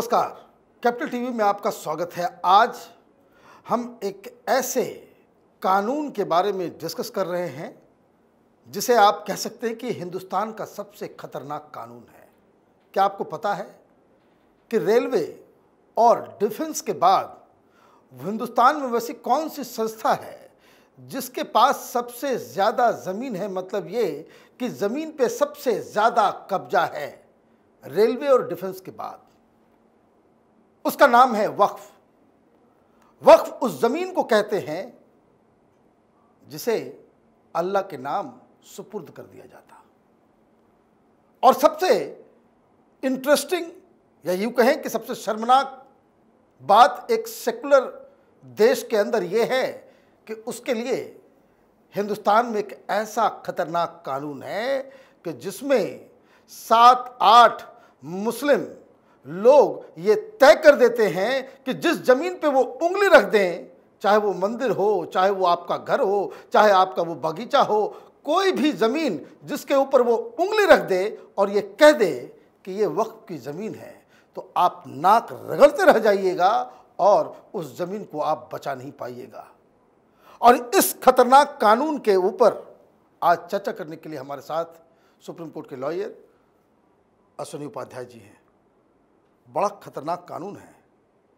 नमस्कार। Capital TV में आपका स्वागत है। आज हम एक ऐसे कानून के बारे में डिस्कस कर रहे हैं, जिसे आप कह सकते हैं कि हिंदुस्तान का सबसे खतरनाक कानून है। क्या आपको पता है कि रेलवे और डिफेंस के बाद हिंदुस्तान में वैसी कौन सी संस्था है, जिसके पास सबसे ज़्यादा ज़मीन है? मतलब ये कि ज़मीन पे सबसे ज़्यादा कब्जा है रेलवे और डिफेंस के बाद। उसका नाम है वक्फ। वक्फ उस ज़मीन को कहते हैं जिसे अल्लाह के नाम सुपुर्द कर दिया जाता। और सबसे इंटरेस्टिंग या यूँ कहें कि सबसे शर्मनाक बात एक सेकुलर देश के अंदर यह है कि उसके लिए हिंदुस्तान में एक ऐसा खतरनाक कानून है कि जिसमें सात आठ मुस्लिम लोग ये तय कर देते हैं कि जिस ज़मीन पे वो उंगली रख दें, चाहे वो मंदिर हो, चाहे वो आपका घर हो, चाहे आपका वो बगीचा हो, कोई भी ज़मीन जिसके ऊपर वो उंगली रख दे और ये कह दे कि ये वक्त की ज़मीन है तो आप नाक रगड़ते रह जाइएगा और उस ज़मीन को आप बचा नहीं पाइएगा। और इस खतरनाक कानून के ऊपर आज चर्चा करने के लिए हमारे साथ सुप्रीम कोर्ट के लॉयर अश्विनी उपाध्याय जी हैं। बड़ा खतरनाक कानून है।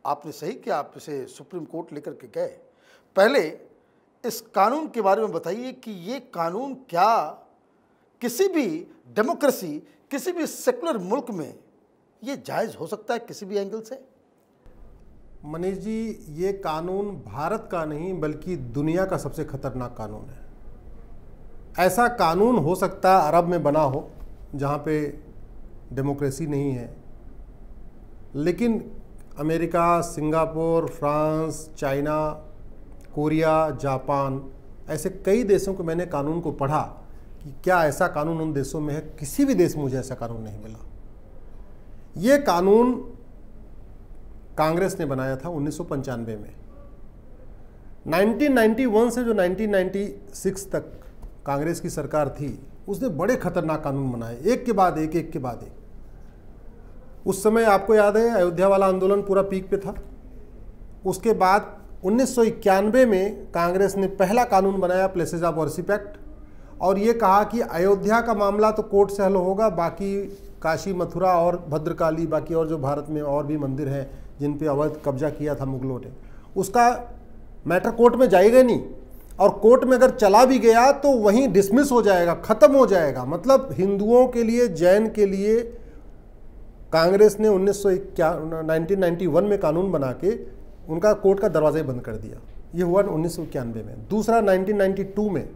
आपने सही किया, आप इसे सुप्रीम कोर्ट लेकर के गए। पहले इस कानून के बारे में बताइए कि ये कानून क्या किसी भी डेमोक्रेसी, किसी भी सेकुलर मुल्क में ये जायज़ हो सकता है किसी भी एंगल से? मनीष जी, ये कानून भारत का नहीं, बल्कि दुनिया का सबसे खतरनाक कानून है। ऐसा कानून हो सकता है अरब में बना हो, जहाँ पे डेमोक्रेसी नहीं है। लेकिन America, Singapore, France, China, Korea, Japan ऐसे कई देशों को मैंने कानून को पढ़ा कि क्या ऐसा कानून उन देशों में है, किसी भी देश में मुझे ऐसा कानून नहीं मिला। ये कानून कांग्रेस ने बनाया था उन्नीस सौ पंचानवे में। 1991 से जो 1996 तक कांग्रेस की सरकार थी, उसने बड़े खतरनाक कानून बनाए, एक के बाद एक एक के बाद एक। उस समय आपको याद है, अयोध्या वाला आंदोलन पूरा पीक पे था। उसके बाद उन्नीस सौ इक्यानवे में कांग्रेस ने पहला कानून बनाया प्लेसेज ऑफ़ वर्शिप एक्ट और ये कहा कि अयोध्या का मामला तो कोर्ट से हल होगा, बाकी काशी, मथुरा और भद्रकाली, बाकी और जो भारत में और भी मंदिर हैं, जिन पे अवैध कब्जा किया था मुगलों ने, उसका मैटर कोर्ट में जाएगा नहीं। और कोर्ट में अगर चला भी गया तो वहीं डिसमिस हो जाएगा, ख़त्म हो जाएगा। मतलब हिंदुओं के लिए, जैन के लिए कांग्रेस ने उन्नीस सौ में कानून बना के उनका कोर्ट का दरवाज़ा बंद कर दिया। ये हुआ उन्नीस सौ इक्यानवे में। दूसरा 1992 में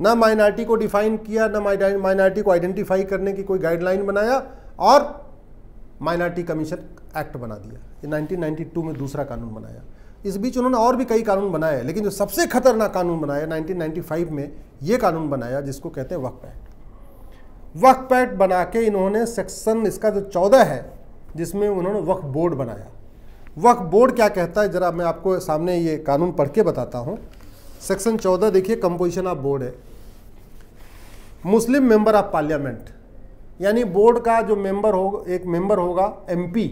ना माइनॉरिटी को डिफाइन किया, ना माइनॉरिटी को आइडेंटिफाई करने की कोई गाइडलाइन बनाया और माइनॉरिटी कमीशन एक्ट बना दिया। ये 1992 में दूसरा कानून बनाया। इस बीच उन्होंने और भी कई कानून बनाए, लेकिन जो सबसे खतरनाक कानून बनाया 1995 में ये कानून बनाया जिसको कहते हैं वक्फ एक्ट। वक्फ एक्ट बना के इन्होंने सेक्शन इसका जो चौदह है, जिसमें उन्होंने वक्फ बोर्ड बनाया। वक्फ बोर्ड क्या कहता है? ज़रा मैं आपको सामने ये कानून पढ़ के बताता हूँ। सेक्शन चौदह देखिए कंपोजिशन ऑफ़ बोर्ड है। मुस्लिम मेंबर ऑफ़ पार्लियामेंट यानी बोर्ड का जो मेंबर हो, एक मेंबर होगा एमपी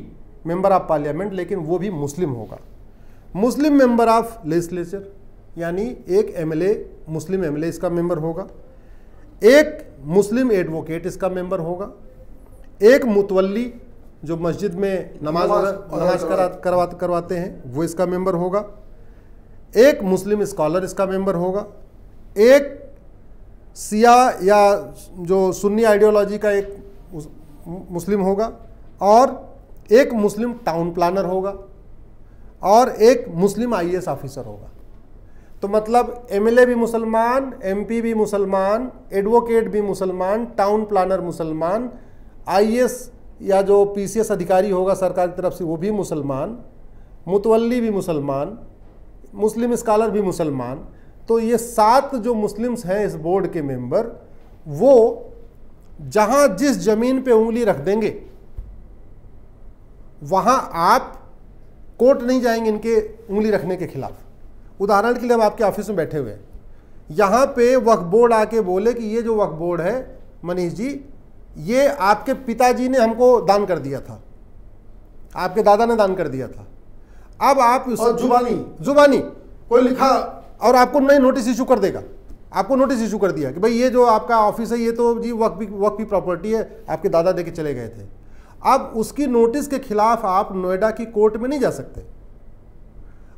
मेंबर ऑफ़ पार्लियामेंट लेकिन वो भी मुस्लिम होगा। मुस्लिम मेंबर ऑफ़ लेजिस्लेचर यानी एक एमएलए मुस्लिम एमएलए इसका मेंबर होगा। एक मुस्लिम एडवोकेट इसका मेंबर होगा। एक मुतवली जो मस्जिद में नमाज़ नमाज़ करा करवा करवाते हैं वो इसका मेंबर होगा। एक मुस्लिम स्कॉलर इसका मेंबर होगा। एक सिया या जो सुन्नी आइडियोलॉजी का एक मुस्लिम होगा और एक मुस्लिम टाउन प्लानर होगा और एक मुस्लिम आईएएस ऑफिसर होगा। तो मतलब एमएलए भी मुसलमान एमपी भी मुसलमान एडवोकेट भी मुसलमान टाउन प्लानर मुसलमान आईएएस या जो पीसीएस अधिकारी होगा सरकार की तरफ़ से वो भी मुसलमान मुतवली भी मुसलमान, मुस्लिम स्कॉलर भी मुसलमान। तो ये सात जो मुस्लिम्स हैं इस बोर्ड के मेंबर वो जहाँ जिस ज़मीन पे उंगली रख देंगे, वहाँ आप कोर्ट नहीं जाएँगे इनके उंगली रखने के खिलाफ। उदाहरण के लिए हम आपके ऑफ़िस में बैठे हुए हैं। यहाँ पे वक्फ बोर्ड आके बोले कि ये जो वक्फ बोर्ड है मनीष जी ये आपके पिताजी ने हमको दान कर दिया था। आपके दादा ने दान कर दिया था। अब आप जुबानी। जुबानी। कोई लिखा और आपको नई नोटिस इशू कर देगा। आपको नोटिस इशू कर दिया कि भाई ये जो आपका ऑफ़िस है ये तो जी वक्त भी वक्त की प्रॉपर्टी है आपके दादा दे के चले गए थे। अब उसकी नोटिस के खिलाफ आप नोएडा की कोर्ट में नहीं जा सकते।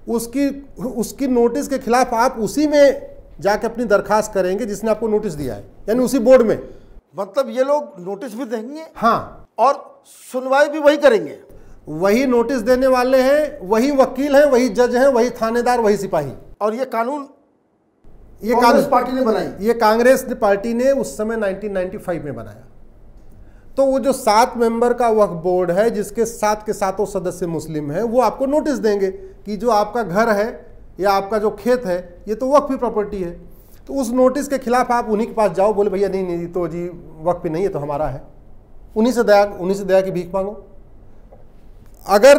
उसकी उसकी नोटिस के खिलाफ आप उसी में जाके अपनी दरखास्त करेंगे जिसने आपको नोटिस दिया है यानी उसी बोर्ड में। मतलब ये लोग नोटिस भी देंगे हाँ। और सुनवाई भी वही करेंगे। वही नोटिस देने वाले हैं वही वकील हैं वही जज हैं वही थानेदार वही सिपाही। और ये कानून ये कांग्रेस पार्टी ने बनाई। ये कांग्रेस पार्टी ने उस समय 1995 में बनाया। तो वो जो सात मेंबर का वक्फ बोर्ड है, जिसके सात के सातों सदस्य मुस्लिम हैं, वो आपको नोटिस देंगे कि जो आपका घर है या आपका जो खेत है, ये तो वक्फ प्रॉपर्टी है। तो उस नोटिस के खिलाफ आप उन्हीं के पास जाओ, बोले भैया, नहीं नहीं तो जी, वक्फ पे नहीं है तो हमारा है। उन्हीं से दया, उन्हीं से दया की भीख मांगो। अगर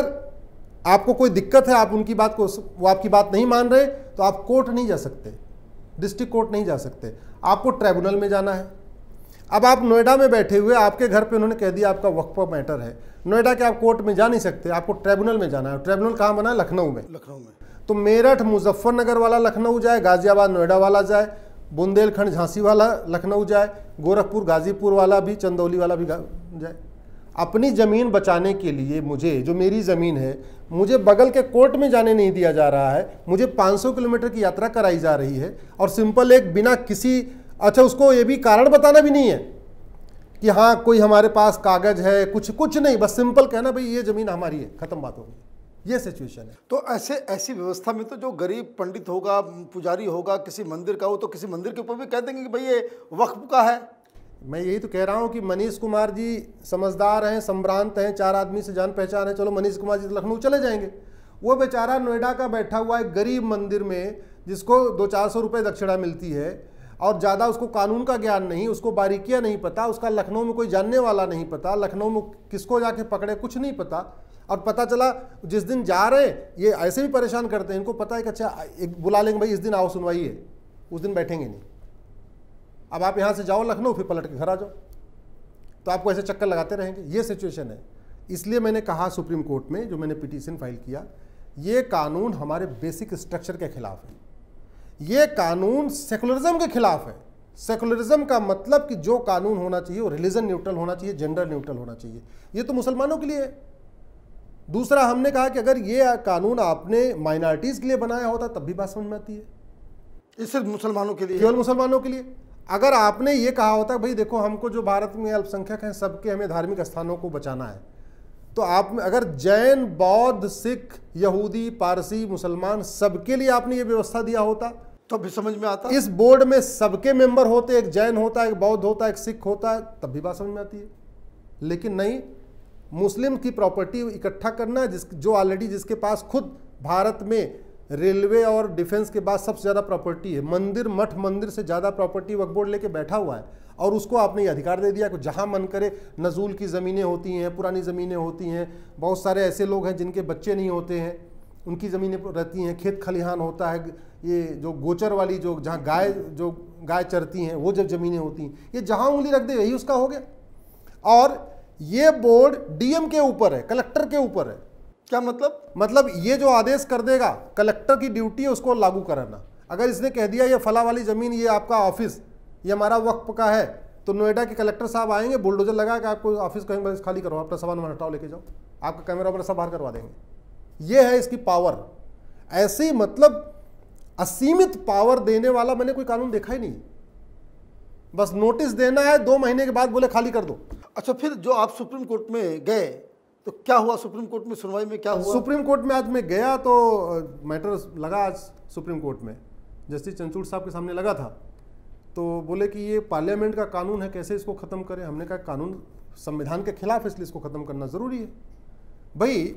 आपको कोई दिक्कत है, आप उनकी बात को, वो आपकी बात नहीं मान रहे तो आप कोर्ट नहीं जा सकते। डिस्ट्रिक्ट कोर्ट नहीं जा सकते। आपको ट्राइब्यूनल में जाना है। अब आप नोएडा में बैठे हुए आपके घर पे उन्होंने कह दिया आपका वक्फ मैटर है। नोएडा के आप कोर्ट में जा नहीं सकते आपको ट्राइब्यूनल में जाना है। ट्राइब्यूनल कहाँ बना? लखनऊ में। लखनऊ में। तो मेरठ मुजफ्फरनगर वाला लखनऊ जाए गाजियाबाद नोएडा वाला जाए बुंदेलखंड झांसी वाला लखनऊ जाए गोरखपुर गाजीपुर वाला भी चंदौली वाला भी जाए। अपनी ज़मीन बचाने के लिए मुझे जो मेरी ज़मीन है मुझे बगल के कोर्ट में जाने नहीं दिया जा रहा है। मुझे 500 किलोमीटर की यात्रा कराई जा रही है और सिंपल एक बिना किसी अच्छा उसको ये भी कारण बताना भी नहीं है कि हाँ कोई हमारे पास कागज़ है कुछ कुछ नहीं बस सिंपल कहना भाई ये ज़मीन हमारी है ख़त्म बात होगी ये सिचुएशन है। तो ऐसे ऐसी व्यवस्था में तो जो गरीब पंडित होगा पुजारी होगा किसी मंदिर का हो तो किसी मंदिर के ऊपर भी कह देंगे कि भाई ये वक्फ का है। मैं यही तो कह रहा हूँ कि मनीष कुमार जी समझदार हैं संभ्रांत हैं चार आदमी से जान पहचान है चलो मनीष कुमार जी लखनऊ चले जाएँगे। वो बेचारा नोएडा का बैठा हुआ एक गरीब मंदिर में जिसको दो चार सौ रुपये दक्षिणा मिलती है और ज़्यादा उसको कानून का ज्ञान नहीं, उसको बारीकियाँ नहीं पता, उसका लखनऊ में कोई जानने वाला नहीं पता, लखनऊ में किसको जाके पकड़े, कुछ नहीं पता। और पता चला, जिस दिन जा रहे, ये ऐसे भी परेशान करते हैं, इनको पता है कि अच्छा एक बुला लेंगे भाई, इस दिन आओ सुनवाई है उस दिन बैठेंगे नहीं। अब आप यहाँ से जाओ लखनऊ, फिर पलट के घर आ जाओ। तो आपको ऐसे चक्कर लगाते रहेंगे। ये सिचुएशन है। इसलिए मैंने कहा सुप्रीम कोर्ट में, जो मैंने पिटीशन फ़ाइल किया, ये कानून हमारे बेसिक स्ट्रक्चर के खिलाफ है। ये कानून सेकुलरिज्म के खिलाफ है। सेकुलरिज्म का मतलब कि जो कानून होना चाहिए वो रिलीजन न्यूट्रल होना चाहिए जेंडर न्यूट्रल होना चाहिए। ये तो मुसलमानों के लिए है। दूसरा हमने कहा कि अगर ये कानून आपने माइनॉरिटीज़ के लिए बनाया होता तब भी बात समझ में आती है। ये सिर्फ़ मुसलमानों के लिए केवल मुसलमानों के लिए। अगर आपने ये कहा होता भाई देखो हमको जो भारत में अल्पसंख्यक हैं सबके हमें धार्मिक स्थानों को बचाना है। तो आप में अगर जैन बौद्ध सिख यहूदी पारसी मुसलमान सबके लिए आपने ये व्यवस्था दिया होता तो भी समझ में आता? इस बोर्ड में सबके मेंबर होते, एक जैन होता है एक बौद्ध होता है एक सिख होता है तब भी बात समझ में आती है। लेकिन नहीं, मुस्लिम की प्रॉपर्टी इकट्ठा करना, जिस, जो ऑलरेडी जिसके पास खुद भारत में रेलवे और डिफेंस के बाद सबसे ज़्यादा प्रॉपर्टी है, मंदिर, मठ मंदिर से ज़्यादा प्रॉपर्टी वक्फ बोर्ड लेके बैठा हुआ है, और उसको आपने ये अधिकार दे दिया कि जहाँ मन करे, नजूल की ज़मीनें होती हैं, पुरानी ज़मीनें होती हैं, बहुत सारे ऐसे लोग हैं जिनके बच्चे नहीं होते हैं। उनकी ज़मीनें रहती हैं खेत खलिहान होता है ये जो गोचर वाली जो जहाँ गाय जो गाय चरती हैं वो जब ज़मीनें होती हैं ये जहाँ उंगली रख दे यही उसका हो गया। और ये बोर्ड डीएम के ऊपर है कलेक्टर के ऊपर है। क्या मतलब? मतलब ये जो आदेश कर देगा कलेक्टर की ड्यूटी है उसको लागू कराना। अगर इसने कह दिया ये फला वाली ज़मीन ये आपका ऑफ़िस ये हमारा वक्फ का है तो नोएडा के कलेक्टर साहब आएँगे बुलडोजर लगा के आपको ऑफ़िस कहीं बस खाली करो अपना सामान वहाँ हटाओ लेके जाओ। आपका कैमरा वगैरह सब बाहर करवा देंगे। ये है इसकी पावर ऐसी मतलब असीमित पावर देने वाला मैंने कोई कानून देखा ही नहीं. बस नोटिस देना है दो महीने के बाद बोले खाली कर दो. अच्छा फिर जो आप सुप्रीम कोर्ट में गए तो क्या हुआ? सुप्रीम कोर्ट में सुनवाई में क्या हुआ? सुप्रीम कोर्ट में आज मैं गया तो मैटर लगा आज सुप्रीम कोर्ट में. जस्टिस चंचूड़ साहब के सामने लगा था. तो बोले कि ये पार्लियामेंट का कानून है कैसे इसको ख़त्म करें? हमने कहा कानून संविधान के खिलाफ इसलिए इसको ख़त्म करना ज़रूरी है. भाई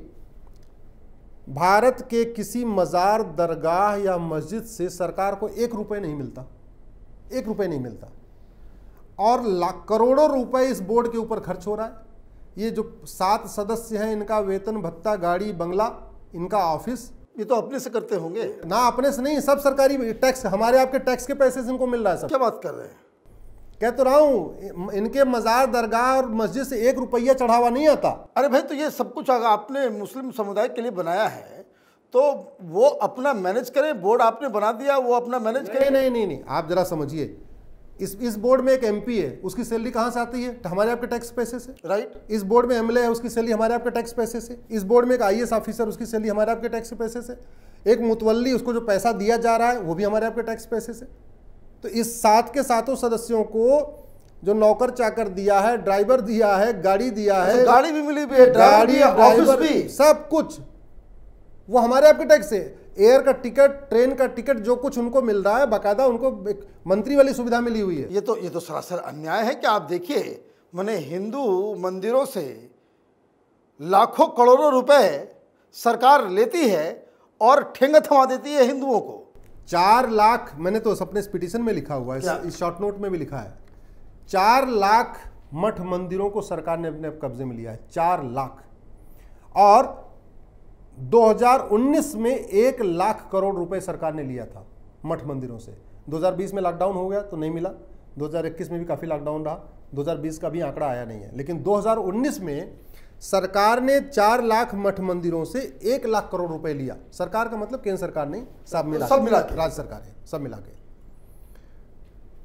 भारत के किसी मज़ार दरगाह या मस्जिद से सरकार को एक रुपए नहीं मिलता। एक रुपए नहीं मिलता। और लाख करोड़ों रुपए इस बोर्ड के ऊपर खर्च हो रहा है। ये जो सात सदस्य हैं इनका वेतन भत्ता गाड़ी बंगला इनका ऑफ़िस। ये तो अपने से करते होंगे। ना अपने से नहीं सब सरकारी टैक्स हमारे आपके टैक्स के पैसे से इनको मिल रहा है सब। क्या बात कर रहे हैं? कह तो रहा हूँ इनके मजार दरगाह और मस्जिद से एक रुपया चढ़ावा नहीं आता। अरे भाई तो ये सब कुछ अगर आपने मुस्लिम समुदाय के लिए बनाया है तो वो अपना मैनेज करें बोर्ड आपने बना दिया वो अपना मैनेज करें। नहीं नहीं नहीं नहीं आप जरा समझिए। इस इस बोर्ड में एक एमपी है उसकी सैलरी कहाँ से आती है? तो हमारे आपके टैक्स पैसे से। Right right. इस बोर्ड में एमएलए है उसकी सैलरी हमारे आपके टैक्स पैसे से। इस बोर्ड में एक आईएएस ऑफिसर उसकी सैलरी हमारे आपके टैक्स पैसे से। एक मुतवली उसको जो पैसा दिया जा रहा है वो भी हमारे आपके टैक्स पैसे से। तो इस सात के सातों सदस्यों को जो नौकर चाकर दिया है ड्राइवर दिया है गाड़ी दिया है तो गाड़ी भी मिली हुई है गाड़ी ऑफ़िस भी। सब कुछ। वो हमारे आपके टैक्स से एयर का टिकट ट्रेन का टिकट जो कुछ उनको मिल रहा है बाकायदा उनको एक मंत्री वाली सुविधा मिली हुई है। ये तो ये तो सरासर अन्याय है कि आप देखिए मैंने हिंदू मंदिरों से लाखों करोड़ों रुपए सरकार लेती है और ठेंगा थमा देती है हिंदुओं को। चार लाख मैंने तो इस पिटीशन में लिखा हुआ है इस शॉर्ट नोट में भी लिखा है। चार लाख मठ मंदिरों को सरकार ने अपने कब्जे में लिया है चार लाख। और 2019 में एक लाख करोड़ रुपए सरकार ने लिया था मठ मंदिरों से। 2020 में लॉकडाउन हो गया तो नहीं मिला। 2021 में भी काफ़ी लॉकडाउन रहा। 2020 का भी आंकड़ा आया नहीं है। लेकिन 2019 में सरकार ने चार लाख मठ मंदिरों से एक लाख करोड़ रुपए लिया। सरकार का मतलब केंद्र सरकार नहीं सब मिला सब मिला राज्य सरकार है सब मिला के।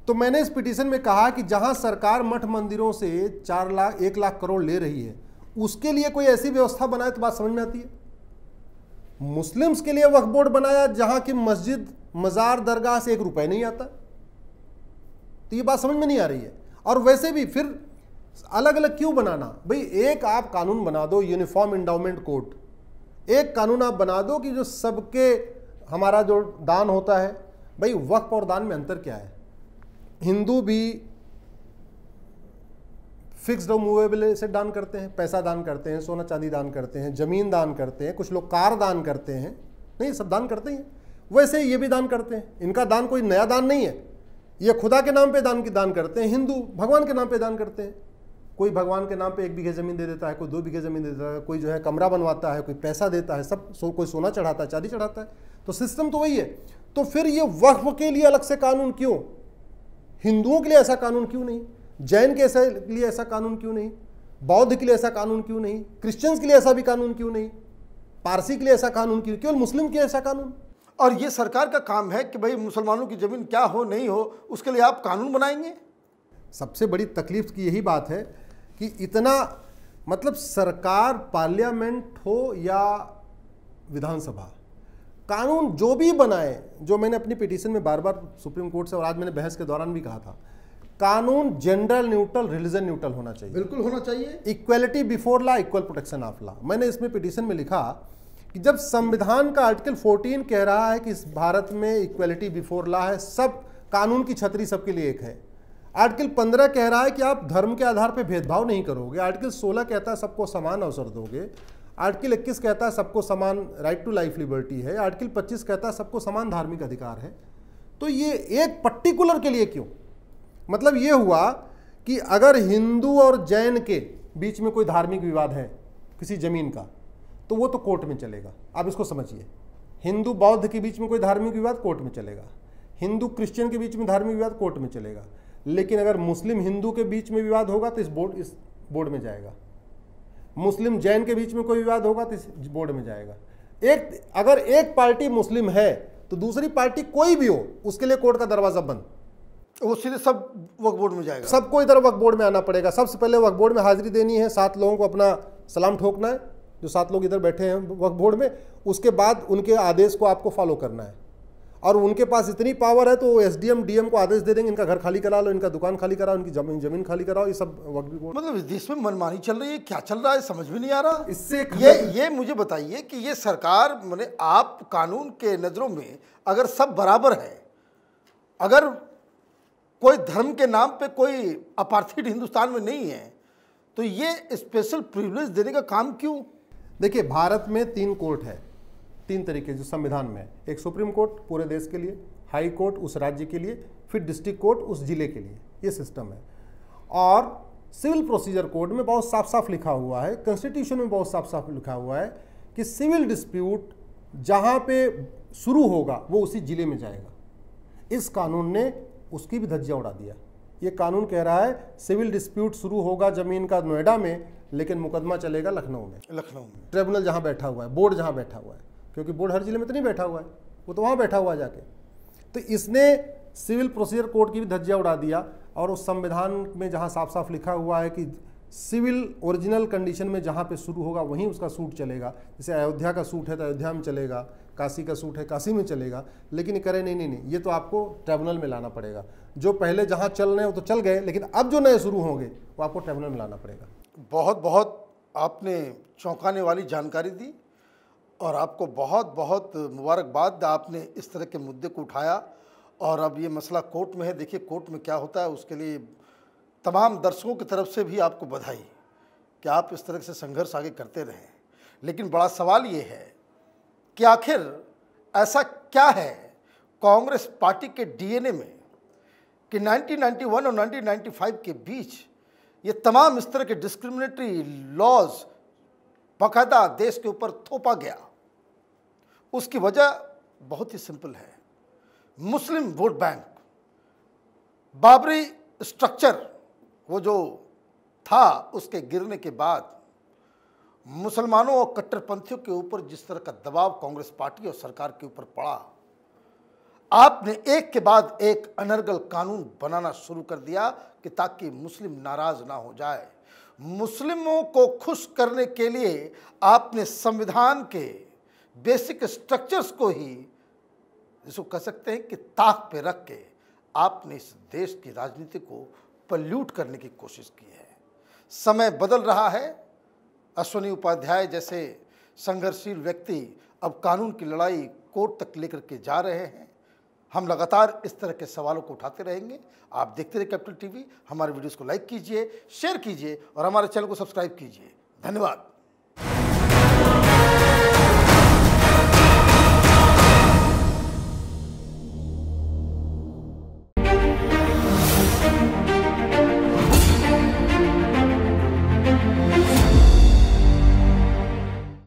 तो मैंने इस पिटीशन में कहा कि जहाँ सरकार मठ मंदिरों से चार लाख एक लाख करोड़ ले रही है उसके लिए कोई ऐसी व्यवस्था बनाए तो बात समझ में आती है। मुस्लिम्स के लिए वक्फ बोर्ड बनाया जहाँ की मस्जिद मजार दरगाह से एक रुपए नहीं आता। तो ये बात समझ में नहीं आ रही है। और वैसे भी फिर अलग अलग क्यों बनाना? भाई, एक आप कानून बना दो यूनिफॉर्म इंडाउमेंट कोड एक कानून आप बना दो कि जो सबके हमारा जो दान होता है, भाई, वक्फ और दान में अंतर क्या है? हिंदू भी फिक्स्ड और मूवेबल से दान करते हैं, पैसा दान करते हैं, सोना चांदी दान करते हैं, ज़मीन दान करते हैं, कुछ लोग कार दान करते हैं। नहीं, सब दान करते ही हैं। वैसे ये भी दान करते हैं। इनका दान कोई नया दान नहीं है। ये खुदा के नाम पे दान की दान करते हैं, हिंदू, भगवान के नाम पे दान करते हैं। कोई भगवान के नाम पे एक बीघे ज़मीन दे देता है कोई दो बीघे ज़मीन दे देता है कोई जो है कमरा बनवाता है कोई पैसा देता है सब सो, कोई सोना चढ़ाता है चांदी चढ़ाता है। तो सिस्टम तो वही है। तो फिर ये वक्फ के लिए अलग से कानून क्यों? हिंदुओं के लिए ऐसा कानून क्यों नहीं? जैन के ऐसा लिए ऐसा कानून क्यों नहीं? बौद्ध के लिए ऐसा कानून क्यों नहीं? क्रिश्चियंस के लिए ऐसा भी कानून क्यों नहीं? पारसी के लिए ऐसा कानून क्यों? केवल मुस्लिम के लिए ऐसा कानून? और ये सरकार का काम है कि भाई मुसलमानों की ज़मीन क्या हो नहीं हो उसके लिए आप कानून बनाएँगे? सबसे बड़ी तकलीफ़ की यही बात है कि इतना मतलब सरकार पार्लियामेंट हो या विधानसभा कानून जो भी बनाए जो मैंने अपनी पिटीशन में बार बार सुप्रीम कोर्ट से और आज मैंने बहस के दौरान भी कहा था कानून जेंडर न्यूट्रल रिलीजन न्यूट्रल होना चाहिए। बिल्कुल होना चाहिए। Equality before law equal protection of law. मैंने इसमें पिटीशन में लिखा कि जब संविधान का आर्टिकल 14 कह रहा है कि इस भारत में इक्वलिटी बिफोर लॉ है सब कानून की छतरी सबके लिए एक है। आर्टिकल 15 कह रहा है कि आप धर्म के आधार पर भेदभाव नहीं करोगे। आर्टिकल 16 कहता है सबको समान अवसर दोगे। आर्टिकल 21 कहता है सबको समान राइट टू लाइफ लिबर्टी है। आर्टिकल 25 कहता है सबको समान धार्मिक अधिकार है। तो ये एक पर्टिकुलर के लिए क्यों? मतलब ये हुआ कि अगर हिंदू और जैन के बीच में कोई धार्मिक विवाद है, किसी ज़मीन का तो वो तो कोर्ट में चलेगा। आप इसको समझिए। हिंदू बौद्ध के बीच में कोई धार्मिक विवाद कोर्ट में चलेगा। हिंदू क्रिश्चियन के बीच में धार्मिक विवाद कोर्ट में चलेगा। लेकिन अगर मुस्लिम हिंदू के बीच में विवाद होगा तो इस बोर्ड इस बोर्ड में जाएगा। मुस्लिम जैन के बीच में कोई विवाद होगा तो इस बोर्ड में जाएगा। एक अगर एक पार्टी मुस्लिम है तो दूसरी पार्टी कोई भी हो उसके लिए कोर्ट का दरवाज़ा बंद। वो सीधे सब वक्त बोर्ड में जाएगा। सबको इधर वक्त बोर्ड में आना पड़ेगा। सबसे पहले वक्त बोर्ड में हाजिरी देनी है सात लोगों को अपना सलाम ठोकना है जो सात लोग इधर बैठे हैं वक्त बोर्ड में उसके बाद उनके आदेश को आपको फॉलो करना है। और उनके पास इतनी पावर है तो वो एस डी एम डी को आदेश दे देंगे इनका घर खाली करा लो इनका दुकान खाली कराओ इनकी ज़मीन ज़मीन खाली कराओ ये सब वक्त बोर्ड मतलब इस देश में मनमानी चल रही है क्या चल रहा है समझ में नहीं आ रहा। इससे ये ये मुझे बताइए कि ये सरकार मैंने आप कानून के नज़रों में अगर सब बराबर है अगर कोई धर्म के नाम पे कोई अपार्थिड हिंदुस्तान में नहीं है तो ये स्पेशल प्रिविलेज देने का काम क्यों? देखिए भारत में तीन कोर्ट है। तीन तरीके जो संविधान में है। एक सुप्रीम कोर्ट पूरे देश के लिए हाई कोर्ट उस राज्य के लिए फिर डिस्ट्रिक्ट कोर्ट उस ज़िले के लिए। ये सिस्टम है। और सिविल प्रोसीजर कोड में बहुत साफ़ साफ़ लिखा हुआ है कॉन्स्टिट्यूशन में बहुत साफ़ साफ़ लिखा हुआ है कि सिविल डिस्प्यूट जहाँ पे शुरू होगा वो उसी ज़िले में जाएगा। इस कानून ने उसकी भी धज्जियाँ उड़ा दिया। ये कानून कह रहा है सिविल डिस्प्यूट शुरू होगा ज़मीन का नोएडा में लेकिन मुकदमा चलेगा लखनऊ में। लखनऊ में। ट्रिब्यूनल जहाँ बैठा हुआ है बोर्ड जहाँ बैठा हुआ है। क्योंकि बोर्ड हर ज़िले में तो नहीं बैठा हुआ है। वो तो वहाँ बैठा हुआ जाके। तो इसने सिविल प्रोसीजर कोड की भी धज्जिया उड़ा दिया और उस संविधान में जहाँ साफ़ साफ़ लिखा हुआ है कि सिविल ओरिजिनल कंडीशन में जहाँ पे शुरू होगा, वहीं उसका सूट चलेगा। जैसे अयोध्या का सूट है तो अयोध्या में चलेगा, काशी का सूट है काशी में चलेगा। लेकिन करे, नहीं नहीं नहीं, ये तो आपको ट्रिब्यूनल में लाना पड़ेगा। जो पहले जहाँ चल रहे हैं वो तो चल गए, लेकिन अब जो नए शुरू होंगे, वो आपको ट्रिब्यूनल में लाना पड़ेगा। बहुत बहुत आपने चौंकाने वाली जानकारी दी। और आपको बहुत बहुत मुबारकबाद आपने इस तरह के मुद्दे को उठाया। और अब ये मसला कोर्ट में है। देखिए, कोर्ट में क्या होता है, उसके लिए तमाम दर्शकों की तरफ़ से भी आपको बधाई कि आप इस तरह से संघर्ष आगे करते रहें। लेकिन बड़ा सवाल ये है कि आखिर ऐसा क्या है कांग्रेस पार्टी के डीएनए में कि 1991 और 1995 के बीच ये तमाम इस तरह के डिस्क्रिमिनेटरी लॉज बाकायदा देश के ऊपर थोपा गया? उसकी वजह बहुत ही सिंपल है। Muslim vote bank, Babri structure, वो जो था, उसके गिरने के बाद मुसलमानों और कट्टरपंथियों के ऊपर जिस तरह का दबाव कांग्रेस पार्टी और सरकार के ऊपर पड़ा, आपने एक के बाद एक अनर्गल कानून बनाना शुरू कर दिया कि ताकि मुस्लिम नाराज़ ना हो जाए। मुस्लिमों को खुश करने के लिए आपने संविधान के बेसिक स्ट्रक्चर्स को ही जिसको कह सकते हैं कि ताक पे रख के आपने इस देश की राजनीति को पल्यूट करने की कोशिश की है। समय बदल रहा है। अश्वनी उपाध्याय जैसे संघर्षशील व्यक्ति अब कानून की लड़ाई कोर्ट तक लेकर के जा रहे हैं। हम लगातार इस तरह के सवालों को उठाते रहेंगे। आप देखते रहे कैपिटल टीवी। हमारे वीडियोस को लाइक कीजिए, शेयर कीजिए और हमारे चैनल को सब्सक्राइब कीजिए। धन्यवाद।